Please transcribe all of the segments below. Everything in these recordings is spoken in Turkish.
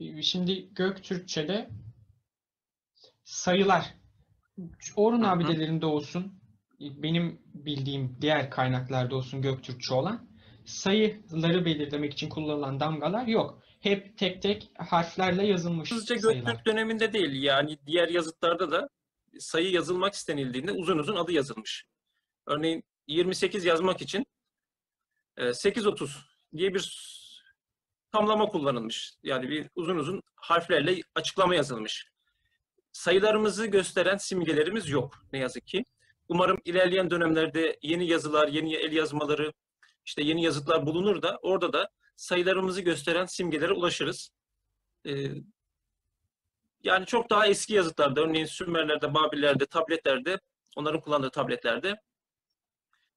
e, şimdi Göktürkçe'de sayılar Orhun abidelerinde olsun benim bildiğim diğer kaynaklarda olsun Göktürkçe olan sayıları belirlemek için kullanılan damgalar yok. Hep tek tek harflerle yazılmış sayılar. Göktürk döneminde değil yani diğer yazıtlarda da sayı yazılmak istenildiğinde uzun uzun adı yazılmış. Örneğin 28 yazmak için e, 830 diye bir tamlama kullanılmış. Yani bir uzun uzun harflerle açıklama yazılmış. Sayılarımızı gösteren simgelerimiz yok ne yazık ki. Umarım ilerleyen dönemlerde yeni yazılar, yeni el yazmaları, işte yeni yazıtlar bulunur da orada da sayılarımızı gösteren simgelere ulaşırız. Ee, yani çok daha eski yazıtlarda, örneğin Sümerler'de, Babillerde, tabletlerde, onların kullandığı tabletlerde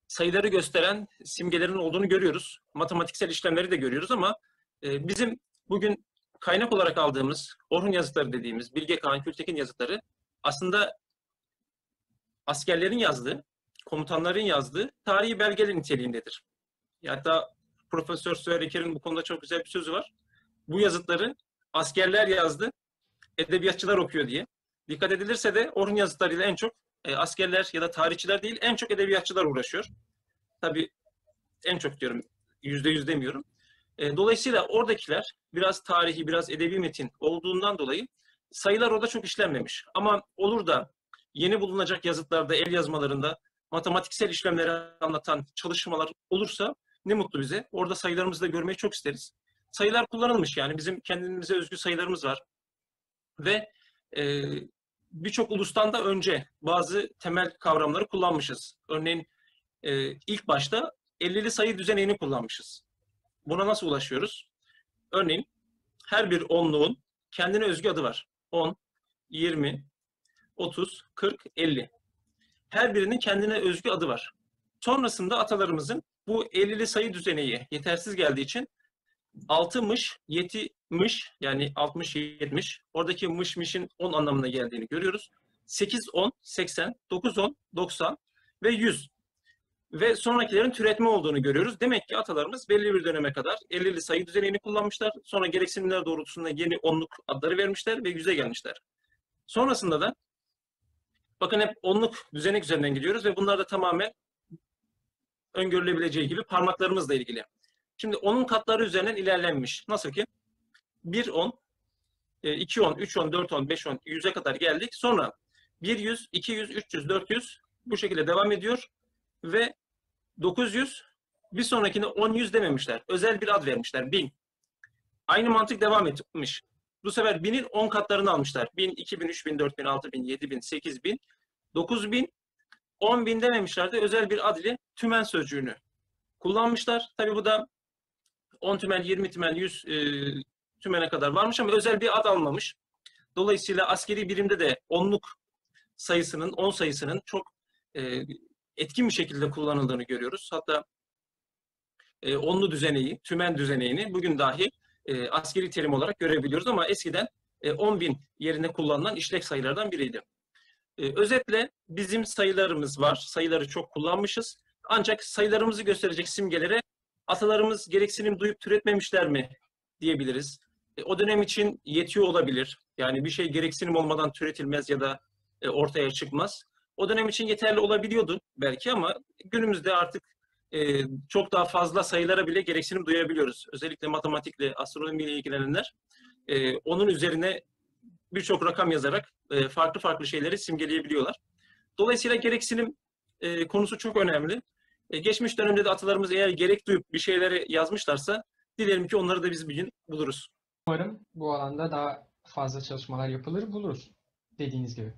sayıları gösteren simgelerin olduğunu görüyoruz. Matematiksel işlemleri de görüyoruz ama e, bizim bugün kaynak olarak aldığımız Orhun yazıtları dediğimiz Bilge Kağan Kültekin yazıtları aslında askerlerin yazdığı, komutanların yazdığı tarihi belgeler niteliğindedir. Hatta Profesör Süheyl bu konuda çok güzel bir sözü var. Bu yazıtları askerler yazdı, edebiyatçılar okuyor diye. Dikkat edilirse de Orhun yazıtlarıyla en çok e, askerler ya da tarihçiler değil, en çok edebiyatçılar uğraşıyor. Tabii en çok diyorum, yüzde yüz demiyorum. E, dolayısıyla oradakiler biraz tarihi, biraz edebi metin olduğundan dolayı sayılar orada çok işlenmemiş. Ama olur da yeni bulunacak yazıtlarda, el yazmalarında matematiksel işlemleri anlatan çalışmalar olursa ne mutlu bize. Orada sayılarımızı da görmeyi çok isteriz. Sayılar kullanılmış yani bizim kendimize özgü sayılarımız var. Ve e, birçok ulustan da önce bazı temel kavramları kullanmışız. Örneğin e, ilk başta 50'li sayı düzenini kullanmışız. Buna nasıl ulaşıyoruz? Örneğin her bir onluğun kendine özgü adı var. 10, 20, 30, 40, 50. Her birinin kendine özgü adı var. Sonrasında atalarımızın bu 50'li sayı düzeneği yetersiz geldiği için 6'mış, 7'miş yani 60, 70. Oradaki mış mişin 10 anlamına geldiğini görüyoruz. 8, 10, 80, 9, 10, 90 ve 100. Ve sonrakilerin türetme olduğunu görüyoruz. Demek ki atalarımız belli bir döneme kadar 50'li sayı düzenini kullanmışlar. Sonra gereksinimler doğrultusunda yeni onluk adları vermişler ve yüze gelmişler. Sonrasında da bakın hep onluk düzenek üzerinden gidiyoruz ve bunlar da tamamen öngörülebileceği gibi parmaklarımızla ilgili. Şimdi onun katları üzerinden ilerlenmiş. Nasıl ki 1 10, 2 10, 3 10, 4 10, 5 10, 100'e kadar geldik. Sonra 100, 200, 300, 400 bu şekilde devam ediyor ve 900 bir sonrakine 10 100 dememişler. Özel bir ad vermişler. 1000. Aynı mantık devam etmiş. Bu sefer 1000'in 10 katlarını almışlar. 1000, 2000, 3000, 4000, 6000, 7000, 8000, 9000, 10.000 dememişlerdi. Özel bir ad ile tümen sözcüğünü kullanmışlar. Tabi bu da 10 tümen, 20 tümen, 100 e, tümene kadar varmış ama özel bir ad almamış. Dolayısıyla askeri birimde de onluk sayısının, 10 sayısının çok e, etkin bir şekilde kullanıldığını görüyoruz. Hatta e, onlu düzeneyi, tümen düzeneğini bugün dahi e, askeri terim olarak görebiliyoruz ama eskiden e, 10 bin yerine kullanılan işlek sayılardan biriydi. E, özetle bizim sayılarımız var. Sayıları çok kullanmışız. Ancak sayılarımızı gösterecek simgelere atalarımız gereksinim duyup türetmemişler mi diyebiliriz. E, o dönem için yetiyor olabilir. Yani bir şey gereksinim olmadan türetilmez ya da e, ortaya çıkmaz. O dönem için yeterli olabiliyordu belki ama günümüzde artık e, çok daha fazla sayılara bile gereksinim duyabiliyoruz. Özellikle matematikle, astronomiyle ilgilenenler e, onun üzerine birçok rakam yazarak e, farklı farklı şeyleri simgeleyebiliyorlar. Dolayısıyla gereksinim e, konusu çok önemli. E, geçmiş dönemde de atalarımız eğer gerek duyup bir şeyleri yazmışlarsa dilerim ki onları da biz bir gün buluruz. Umarım bu alanda daha fazla çalışmalar yapılır, buluruz dediğiniz gibi.